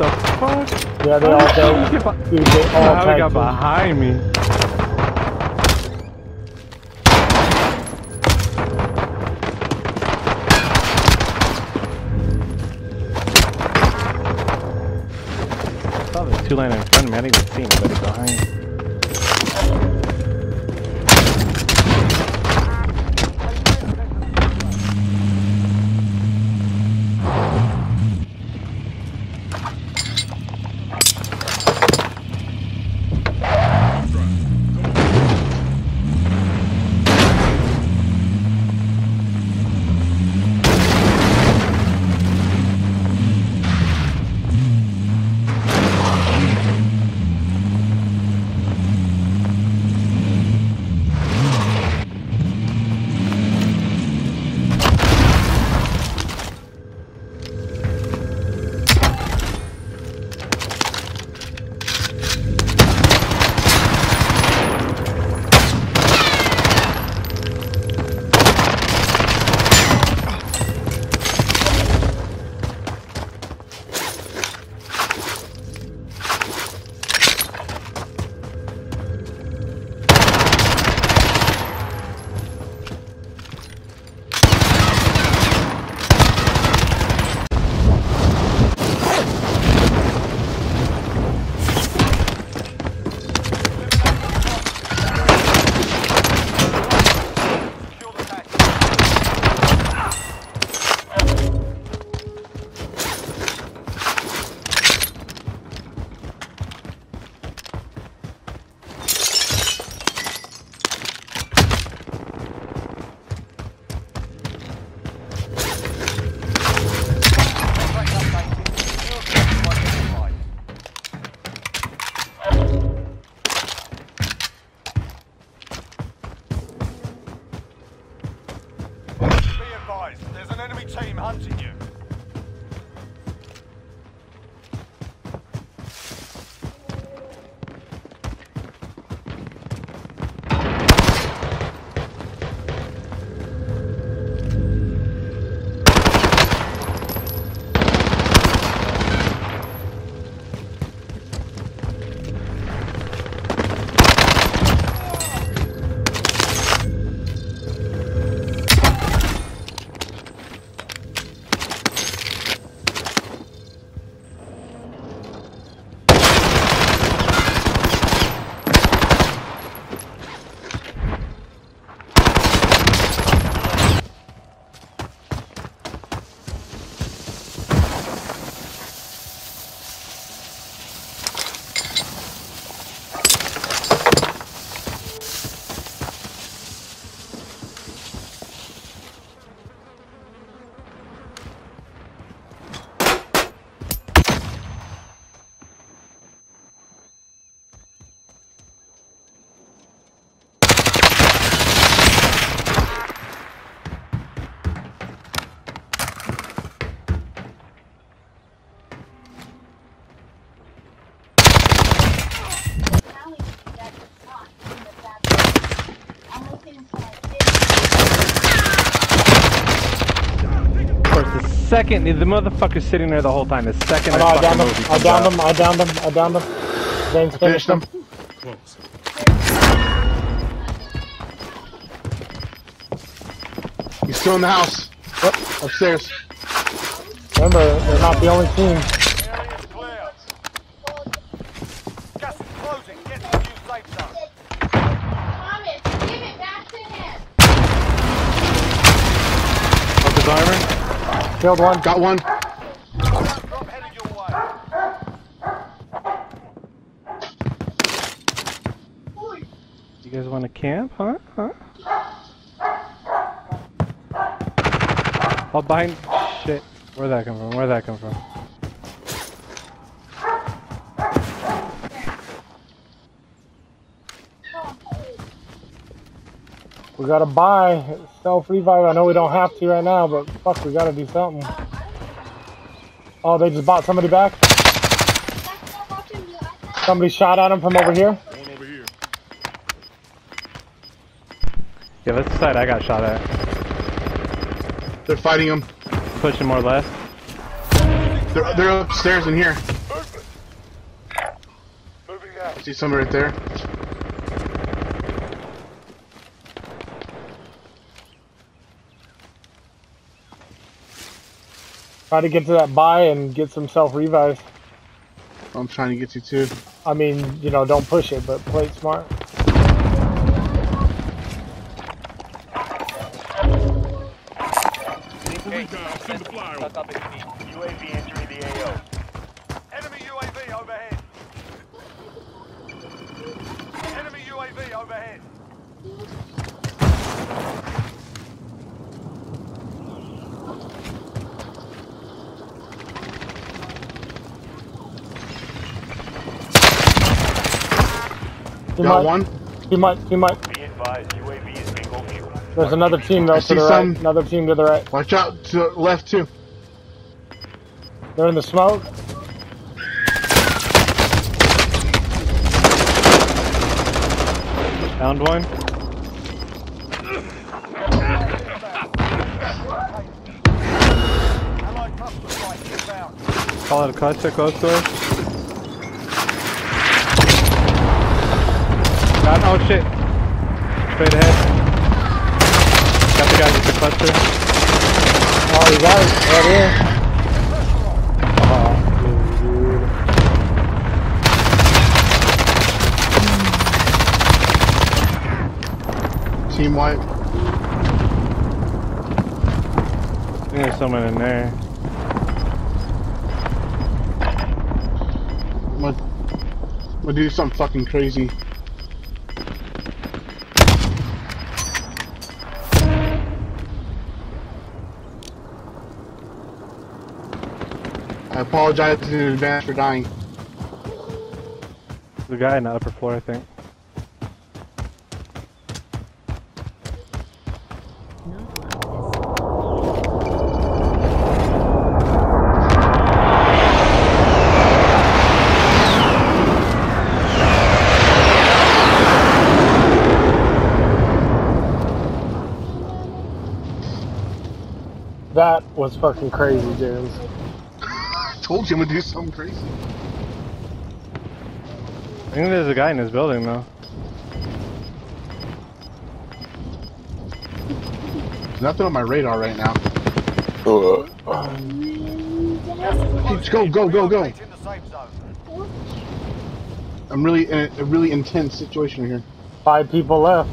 Yeah, they all dead. Dude, they all How they got behind me? I saw the two line in front of me. I didn't even see anybody behind. Hunting you. The second, the motherfucker's sitting there the whole time. The second I know, I fucking downed him. I comes downed him. I downed him. I downed him. James finished Finished him. him. He's still in the house. Yep. Upstairs. Remember, they're not the only team. Area's clear. Gas is closing. Get to the new safe zone. Thomas, give it back to him. Broke his armor. Killed one. Got one. You guys want to camp, huh? Huh? Oh, behind. Shit. Where'd that come from? Where'd that come from? We gotta buy self revive. I know we don't have to right now, but fuck, we gotta do something. Oh, they just bought somebody back. Somebody shot at him from over here. Over here. Yeah, that's the side I got shot at. They're fighting him. Pushing more left. They're, they're upstairs in here. Moving out. See somebody right there. Try to get to that buy and get some self revives. I'm trying to get you too. I mean, you know, don't push it, but play it smart. He Got might, one. He might. He might. Be advised, UAV is bingo fuel. There's another team though I to see the right. some. Another team to the right. Watch out to the left too. They're in the smoke. Found one. Allied cluster strike inbound. Call it a cluster close to us. Got, oh shit. Straight ahead. Got the guy with the cluster. Oh, you got it right here. Oh, dude. Team white. There's someone in there. I'm gonna, I'm gonna do something fucking crazy. I apologize in advance for dying. The guy in the upper floor, I think. That was fucking crazy, James. I told you I'm gonna do something crazy. I think there's a guy in this building though. There's nothing on my radar right now. Uh, uh. Let's go, go, go, go. Relocate in the safe zone. I'm really in a, a really intense situation here. Five people left.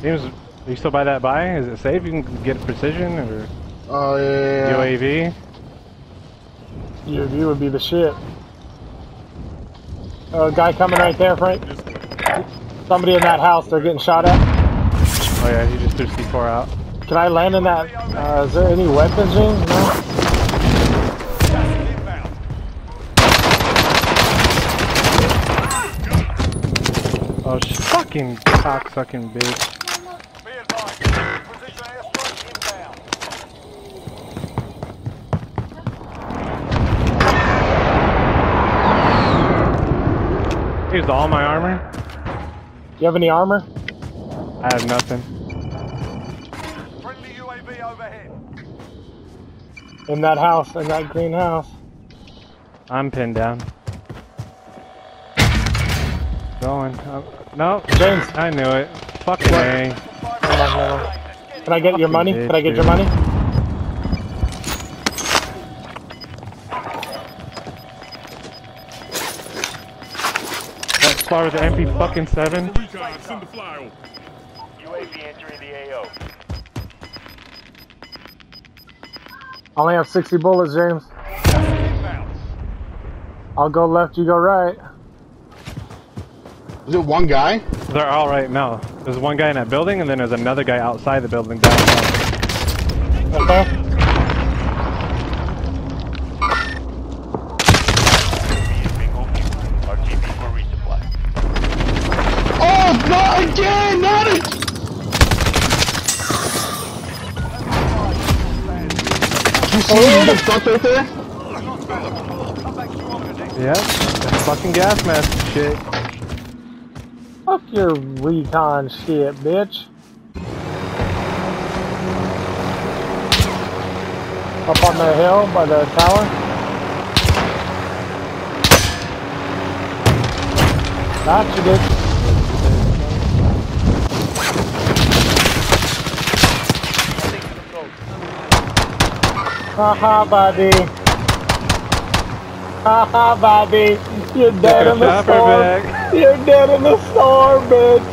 James, are you still by that buy? Is it safe? You can get precision or Oh yeah, yeah, yeah. UAV? UAV would be the shit. Uh, guy coming right there, Frank. Somebody in that house. They're getting shot at. Oh yeah, he just threw C4 out. Can I land in that? Uh, is there any weapons, James? No. Gas inbound. Oh, sh- fucking cocksucking bitch. Be advised, precision airstrike inbound. Here's all my armor. Do you have any armor? I have nothing. Friendly UAV overhead. In that house, in that green house. I'm pinned down. Going. Uh, no, James, I knew it. Fucking A. hold on, hold on. Can I get your money? Can I get your money? That spar with the MP fucking 7. UAV entering the AO. I only have 60 bullets, James. I'll go left, you go right. Is it one guy? They're all right now. There's one guy in that building, and then there's another guy outside the building down. Okay. You see the stuff right there? Yep. That fucking gas mask shit. Fuck your recon shit, bitch. Up on the hill by the tower. Got you, bitch. Haha, buddy. Haha, buddy. You're dead in the storm. back. You're dead in the storm, bitch.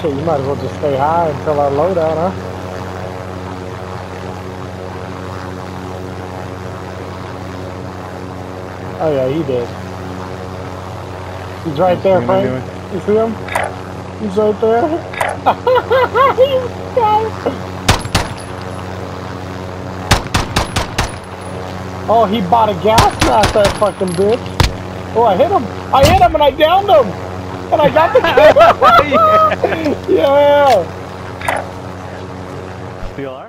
Shit, you might as well just stay high until our loadout, huh? Oh yeah, he did. He's right there, Frank. You see him? He's right there. You guys. Oh, he bought a gas mask, that fucking bitch. Oh, I hit him. I hit him and I downed him. And I got the kill. yeah. Still are?